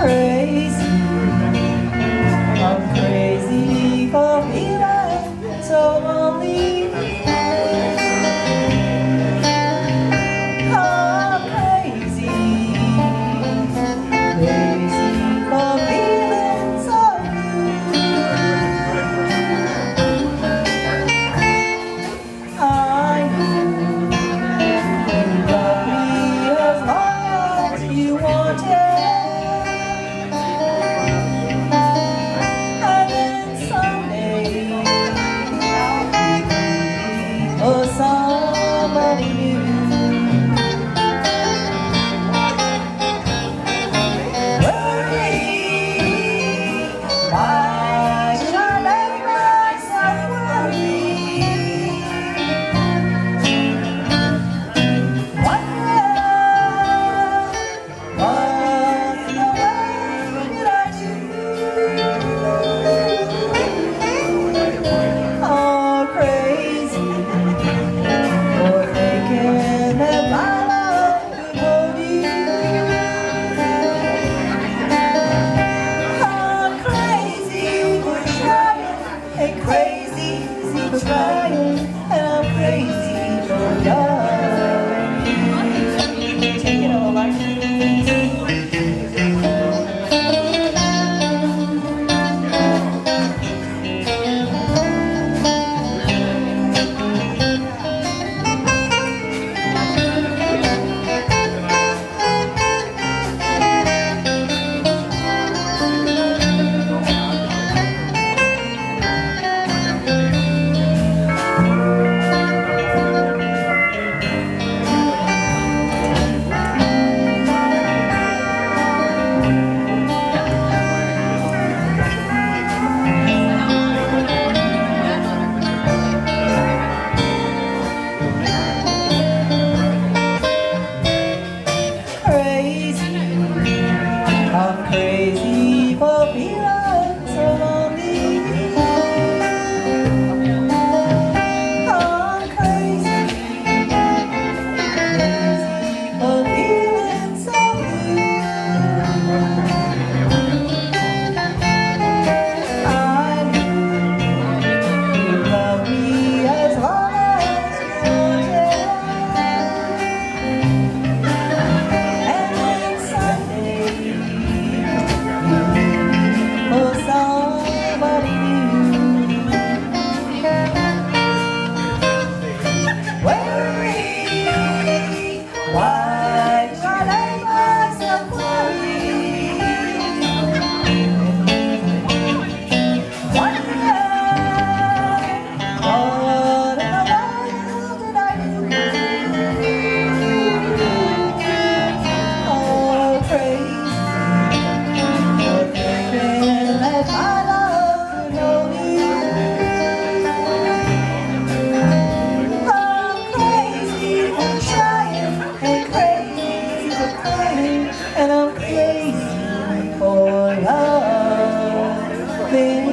hurt. And I'm crazy for love.